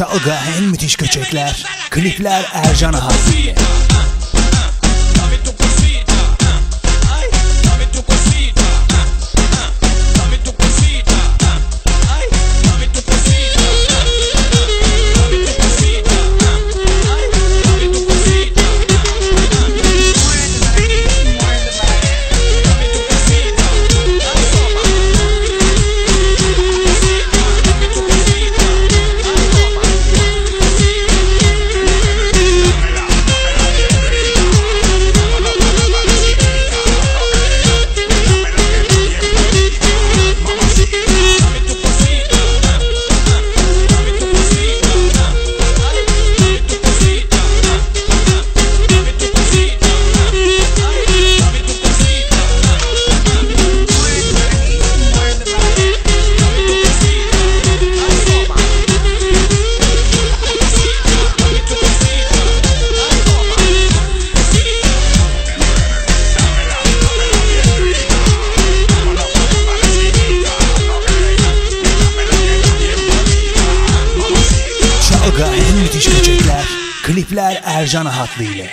Barış'a en müthiş köçekler. Klipler Ercan'a has. şişirecekler. Klipler Ercan Ahatlı ile.